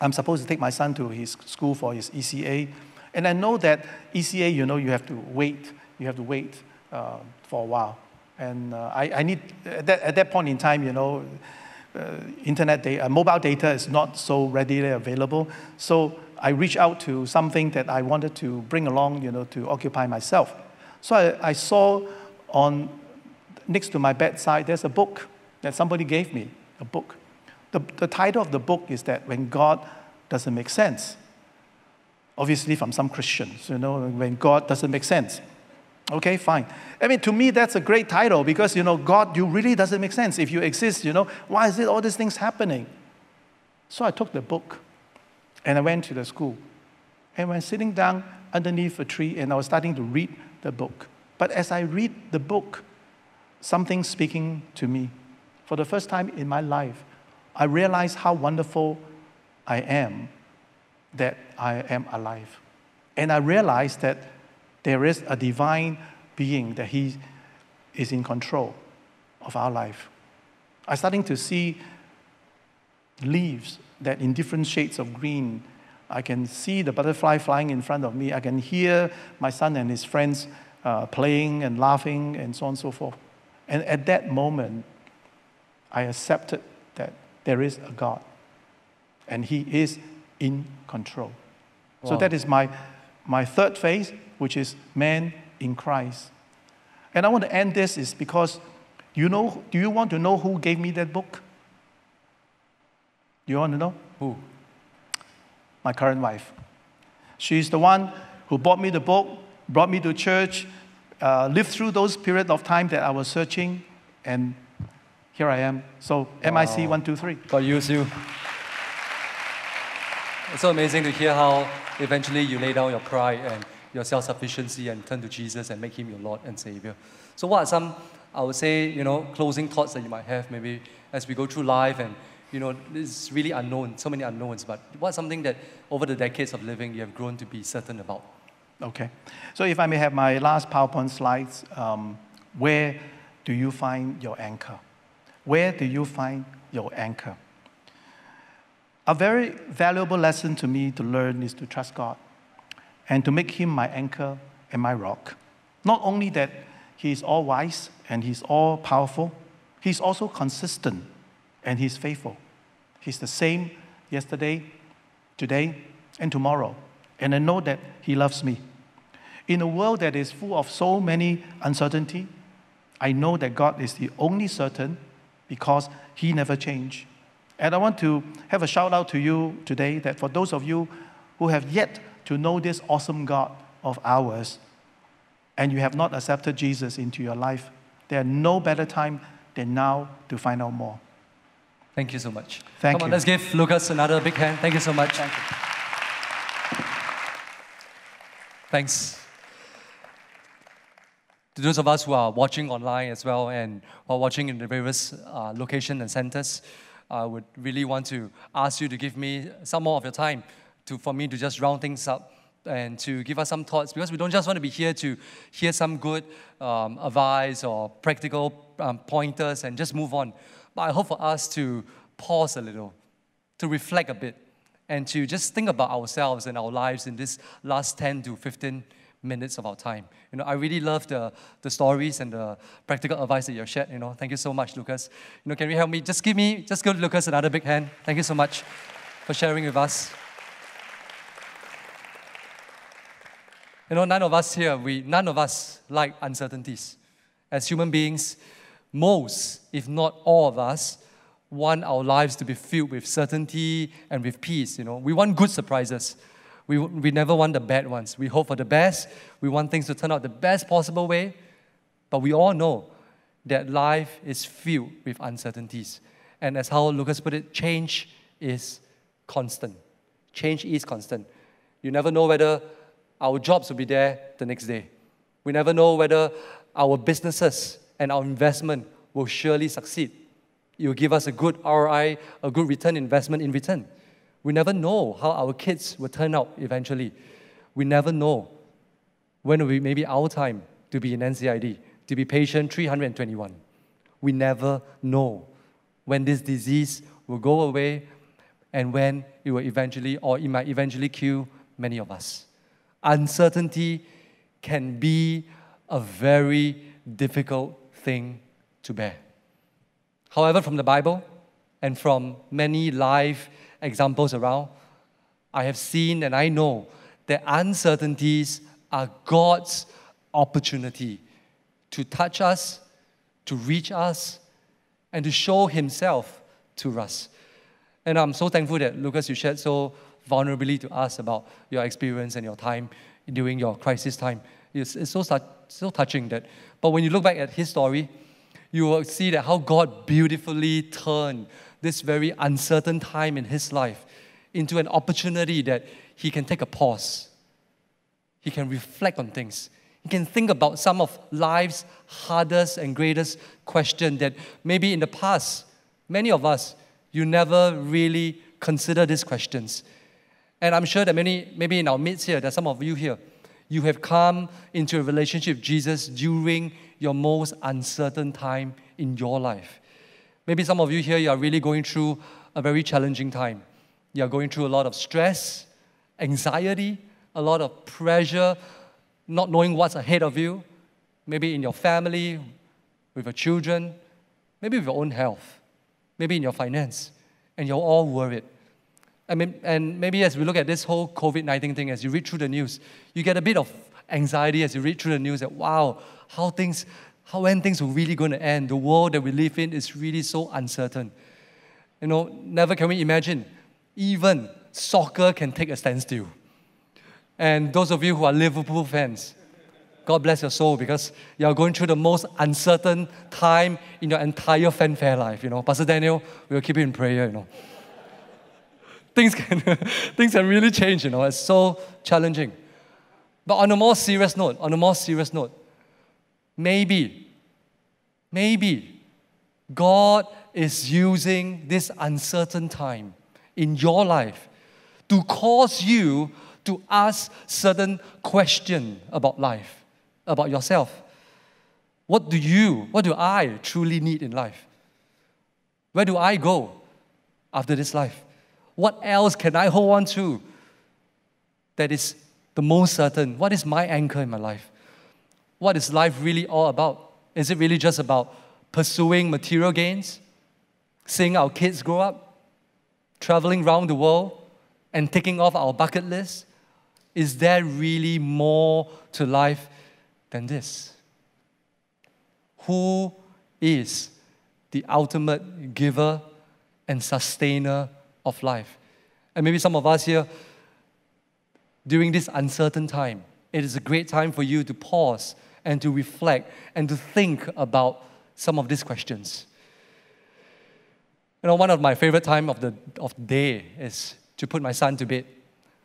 I'm supposed to take my son to his school for his ECA. And I know that ECA, you know, you have to wait. You have to wait uh, for a while. And uh, I, I, need, at that, at that, point in time, you know, uh, internet data, mobile data is not so readily available. So I reached out to something that I wanted to bring along, you know, to occupy myself. So I, I saw on, next to my bedside, there's a book that somebody gave me, a book. The, the title of the book is that When God Doesn't Make Sense. Obviously, from some Christians, you know, when God doesn't make sense. Okay, fine. I mean, to me, that's a great title because, you know, God, you really doesn't make sense. If you exist, you know, why is it all these things happening? So I took the book and I went to the school. And when sitting down underneath a tree and I was starting to read the book. But as I read the book, something speaking to me. For the first time in my life, I realized how wonderful I am that I am alive. And I realized that there is a divine being that He is in control of our life. I'm starting to see leaves that in different shades of green. I can see the butterfly flying in front of me. I can hear my son and his friends uh, playing and laughing and so on and so forth. And at that moment, I accepted that there is a God and He is in control. Wow. So that is my, my third phase, which is man in Christ. And I want to end this is because you know, do you want to know who gave me that book? You want to know? Who? My current wife. She's the one who bought me the book, brought me to church, uh, lived through those periods of time that I was searching, and here I am. So, wow. MIC 123. God use you. It's so amazing to hear how eventually you lay down your pride and your self sufficiency and turn to Jesus and make him your Lord and Savior. So, what are some, I would say, you know, closing thoughts that you might have maybe as we go through life and you know, it's really unknown, so many unknowns, but what's something that over the decades of living you have grown to be certain about? Okay. So if I may have my last PowerPoint slides, um, where do you find your anchor? Where do you find your anchor? A very valuable lesson to me to learn is to trust God and to make Him my anchor and my rock. Not only that He is all wise and He's all powerful, He's also consistent and He's faithful. He's the same yesterday, today, and tomorrow. And I know that He loves me. In a world that is full of so many uncertainty, I know that God is the only certain because He never changed. And I want to have a shout out to you today that for those of you who have yet to know this awesome God of ours, and you have not accepted Jesus into your life, there no better time than now to find out more. Thank you so much. Thank Come you. on, let's give Lucas another big hand. Thank you so much. Thank you. Thanks. To those of us who are watching online as well and are watching in the various uh, locations and centers, I would really want to ask you to give me some more of your time to, for me to just round things up and to give us some thoughts because we don't just want to be here to hear some good um, advice or practical um, pointers and just move on. But I hope for us to pause a little, to reflect a bit, and to just think about ourselves and our lives in this last 10 to 15 minutes of our time. You know, I really love the, the stories and the practical advice that you've shared. You know, thank you so much, Lucas. You know, can you help me? Just give me, just give Lucas another big hand. Thank you so much for sharing with us. You know, none of us here, we, none of us like uncertainties. As human beings, most, if not all of us, want our lives to be filled with certainty and with peace. You know, we want good surprises. We, we never want the bad ones. We hope for the best. We want things to turn out the best possible way. But we all know that life is filled with uncertainties. And as how Lucas put it, change is constant. Change is constant. You never know whether our jobs will be there the next day. We never know whether our businesses and our investment will surely succeed. It will give us a good ROI, a good return investment in return. We never know how our kids will turn out eventually. We never know when will be maybe our time to be in NCID, to be patient 321. We never know when this disease will go away and when it will eventually, or it might eventually kill many of us. Uncertainty can be a very difficult thing to bear. However, from the Bible and from many live examples around, I have seen and I know that uncertainties are God's opportunity to touch us, to reach us, and to show Himself to us. And I'm so thankful that Lucas, you shared so vulnerably to us about your experience and your time during your crisis time. It's, it's so, so touching that. But when you look back at his story, you will see that how God beautifully turned this very uncertain time in his life into an opportunity that he can take a pause. He can reflect on things. He can think about some of life's hardest and greatest question that maybe in the past, many of us, you never really consider these questions. And I'm sure that many, maybe in our midst here, there's some of you here, you have come into a relationship with Jesus during your most uncertain time in your life. Maybe some of you here, you are really going through a very challenging time. You are going through a lot of stress, anxiety, a lot of pressure, not knowing what's ahead of you, maybe in your family, with your children, maybe with your own health, maybe in your finance, and you're all worried. I mean, and maybe as we look at this whole COVID 19 thing, as you read through the news, you get a bit of anxiety as you read through the news that, wow, how things, how when things are really going to end. The world that we live in is really so uncertain. You know, never can we imagine even soccer can take a standstill. And those of you who are Liverpool fans, God bless your soul because you are going through the most uncertain time in your entire fanfare life. You know, Pastor Daniel, we'll keep you in prayer. You know, things *laughs* can things can really change. You know, it's so challenging. But on a more serious note, on a more serious note, maybe, maybe God is using this uncertain time in your life to cause you to ask certain questions about life, about yourself. What do you, what do I truly need in life? Where do I go after this life? What else can I hold on to that is the most certain? What is my anchor in my life? What is life really all about? Is it really just about pursuing material gains, seeing our kids grow up, traveling around the world, and ticking off our bucket list? Is there really more to life than this? Who is the ultimate giver and sustainer of life? And maybe some of us here, during this uncertain time, it is a great time for you to pause and to reflect and to think about some of these questions. You know, one of my favorite time of the, of day is to put my son to bed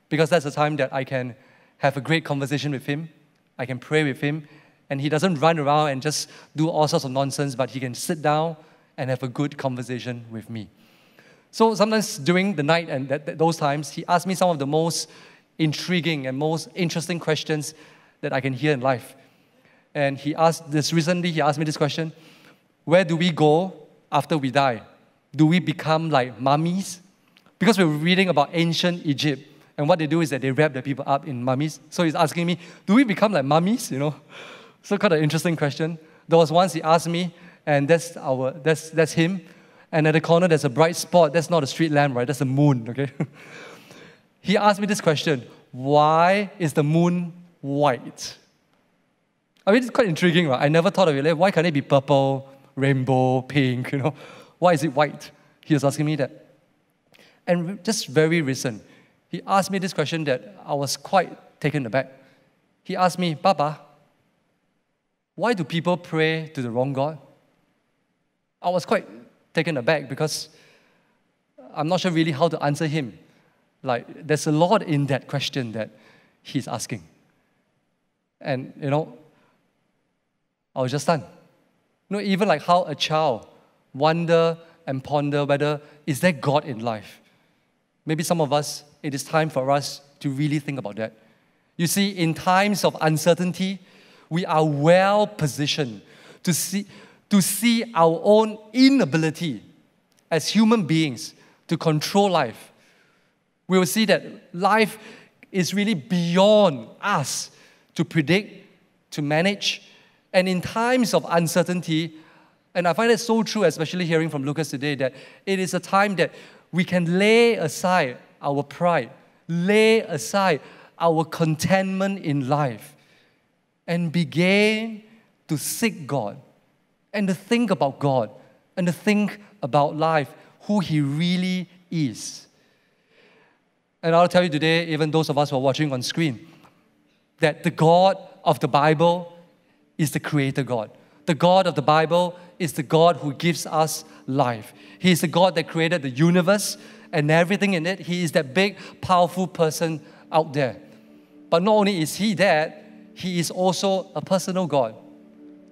because that's the time that I can have a great conversation with him. I can pray with him, and he doesn't run around and just do all sorts of nonsense, but he can sit down and have a good conversation with me. So sometimes during the night and that, that, those times, he asks me some of the most intriguing and most interesting questions that I can hear in life. And he asked this recently, he asked me this question Where do we go after we die? Do we become like mummies? Because we're reading about ancient Egypt and what they do is that they wrap the people up in mummies. So he's asking me, do we become like mummies? You know? So kind of interesting question. There was once he asked me, and that's our that's that's him. And at the corner there's a bright spot. That's not a street lamp, right? That's the moon, okay? *laughs* he asked me this question: Why is the moon white? I mean, it's quite intriguing, right? I never thought of it. Like, why can't it be purple, rainbow, pink? You know, *laughs* why is it white? He was asking me that. And just very recent, he asked me this question that I was quite taken aback. He asked me, Papa, why do people pray to the wrong God? I was quite taken aback because I'm not sure really how to answer him. Like, there's a lot in that question that he's asking. And, you know, I was just stunned. You know, even like how a child wonder and ponder whether is there God in life. Maybe some of us, it is time for us to really think about that. You see, in times of uncertainty, we are well positioned to see, to see our own inability as human beings to control life. We will see that life is really beyond us to predict, to manage. And in times of uncertainty, and I find it so true, especially hearing from Lucas today, that it is a time that we can lay aside our pride, lay aside our contentment in life, and begin to seek God and to think about God and to think about life, who He really is. And I'll tell you today, even those of us who are watching on screen, that the God of the Bible is the Creator God. The God of the Bible is the God who gives us life. He is the God that created the universe and everything in it. He is that big, powerful person out there. But not only is He that, He is also a personal God.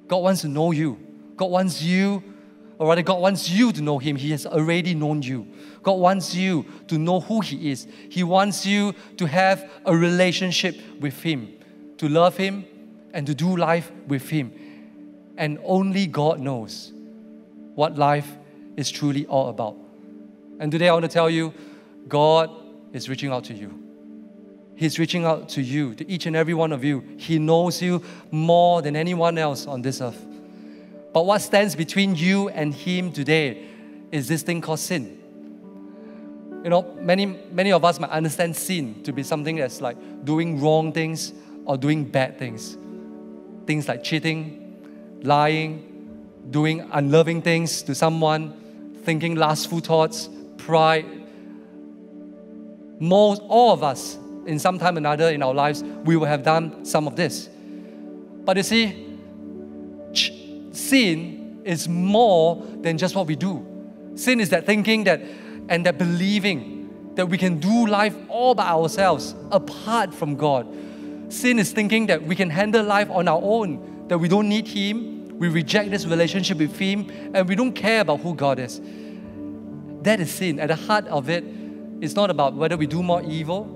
God wants to know you. God wants you, or rather, God wants you to know Him. He has already known you. God wants you to know who He is. He wants you to have a relationship with Him, to love Him, and to do life with Him. And only God knows what life is truly all about. And today I want to tell you, God is reaching out to you. He's reaching out to you, to each and every one of you. He knows you more than anyone else on this earth. But what stands between you and Him today is this thing called sin. You know, many, many of us might understand sin to be something that's like doing wrong things or doing bad things. Things like cheating, lying, doing unloving things to someone, thinking lustful thoughts, pride. Most, all of us in some time or another in our lives, we will have done some of this. But you see, sin is more than just what we do. Sin is that thinking that and that believing that we can do life all by ourselves apart from God. Sin is thinking that we can handle life on our own, that we don't need Him, we reject this relationship with Him, and we don't care about who God is. That is sin. At the heart of it, it's not about whether we do more evil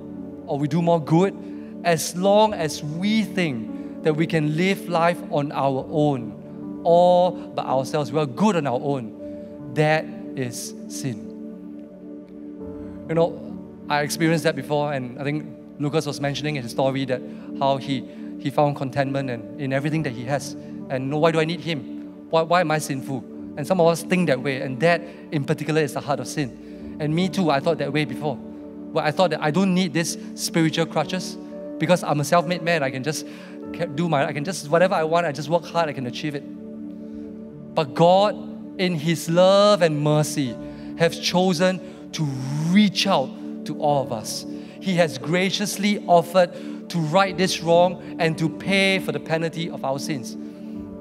or we do more good, as long as we think that we can live life on our own, all by ourselves, we are good on our own, that is sin. You know, I experienced that before, and I think Lucas was mentioning in his story that how he, he found contentment in, in everything that he has. And why do I need him? Why, why am I sinful? And some of us think that way, and that in particular is the heart of sin. And me too, I thought that way before. Well, I thought that I don't need this spiritual crutches because I'm a self-made man. I can just do my, I can just whatever I want. I just work hard. I can achieve it. But God, in His love and mercy, has chosen to reach out to all of us. He has graciously offered to right this wrong and to pay for the penalty of our sins.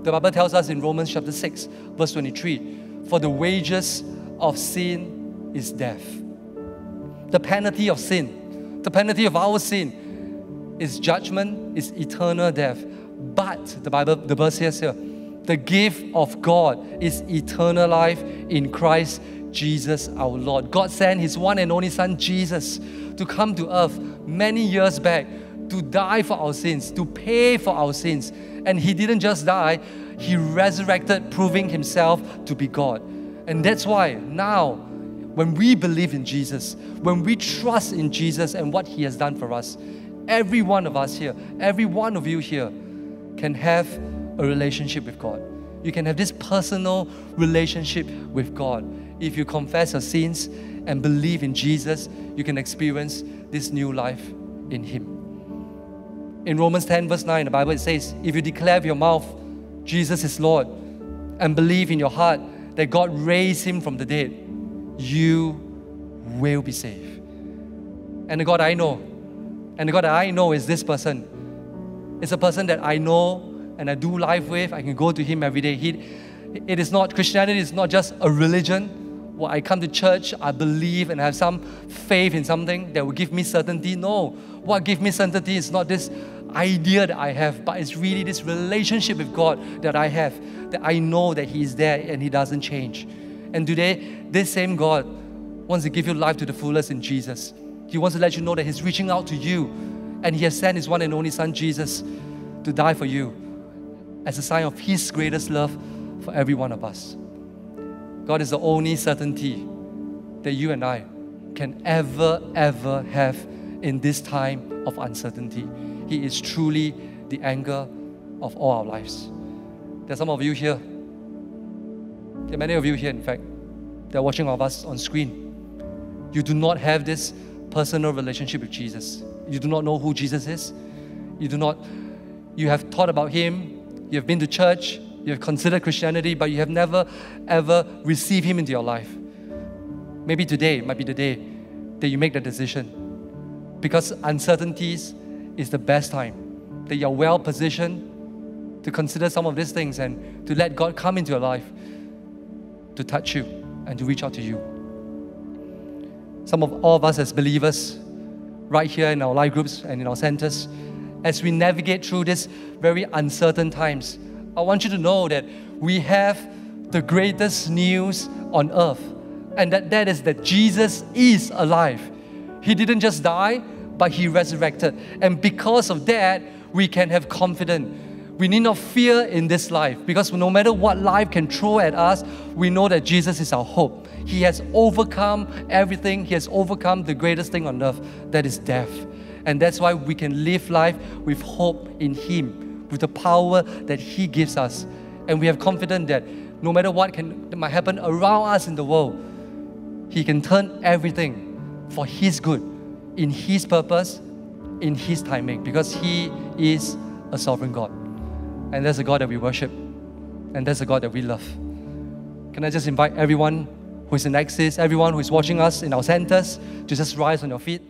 The Bible tells us in Romans chapter 6, verse 23 For the wages of sin is death the penalty of sin. The penalty of our sin is judgment, is eternal death. But the Bible, the verse says here, the gift of God is eternal life in Christ Jesus our Lord. God sent His one and only Son, Jesus, to come to earth many years back to die for our sins, to pay for our sins. And He didn't just die, He resurrected, proving Himself to be God. And that's why now when we believe in Jesus, when we trust in Jesus and what He has done for us, every one of us here, every one of you here can have a relationship with God. You can have this personal relationship with God. If you confess your sins and believe in Jesus, you can experience this new life in Him. In Romans 10, verse 9, the Bible says, If you declare with your mouth Jesus is Lord and believe in your heart that God raised Him from the dead, you will be saved. And the God I know, and the God I know is this person. It's a person that I know and I do life with. I can go to Him every day. He, it is not, Christianity is not just a religion, well, I come to church, I believe and have some faith in something that will give me certainty. No, what gives me certainty is not this idea that I have, but it's really this relationship with God that I have, that I know that He is there and He doesn't change. And today, this same God wants to give you life to the fullest in Jesus. He wants to let you know that He's reaching out to you and He has sent His one and only Son, Jesus, to die for you as a sign of His greatest love for every one of us. God is the only certainty that you and I can ever, ever have in this time of uncertainty. He is truly the anchor of all our lives. There's some of you here. There are many of you here, in fact, that are watching of us on screen. You do not have this personal relationship with Jesus. You do not know who Jesus is. You do not, you have thought about Him. You have been to church. You have considered Christianity, but you have never ever received Him into your life. Maybe today might be the day that you make that decision. Because uncertainties is the best time that you're well positioned to consider some of these things and to let God come into your life to touch you and to reach out to you. Some of all of us as believers, right here in our life groups and in our centers, as we navigate through these very uncertain times, I want you to know that we have the greatest news on earth, and that that is that Jesus is alive. He didn't just die, but he resurrected. And because of that, we can have confidence. We need not fear in this life because no matter what life can throw at us, we know that Jesus is our hope. He has overcome everything, He has overcome the greatest thing on earth that is death. And that's why we can live life with hope in Him, with the power that He gives us. And we have confidence that no matter what can, might happen around us in the world, He can turn everything for His good, in His purpose, in His timing, because He is a sovereign God. And that's the God that we worship. And that's the God that we love. Can I just invite everyone who is in Axis, everyone who is watching us in our centers, to just rise on your feet?